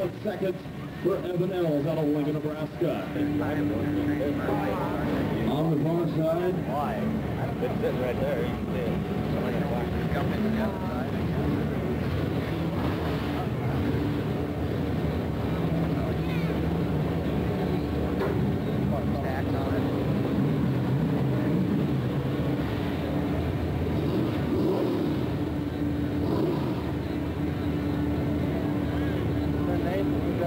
2.1 seconds for Evan Ells out of Lincoln, Nebraska. On the far side, Why? It's sitting right there. You can see it. Somebody got to watch it come in the other side. Stacks on it.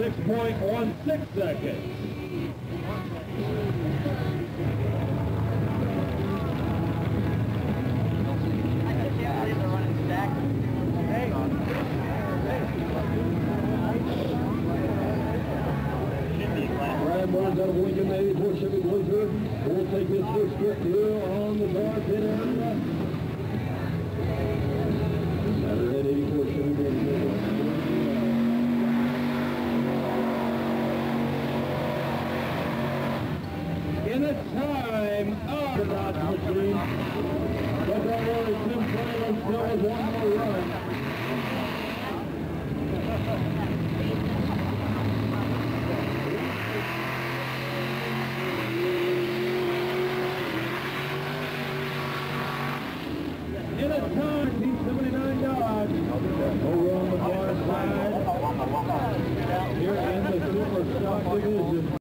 6.16 seconds. Ryan Barnes out of Lincoln, 84 Chevy Blazer will take his first trip through the time of Roger machine. But don't worry, Tim Franklin still has one more run. In a time, D79 Dodge. Over on the far side. Here in the Super Stock Division.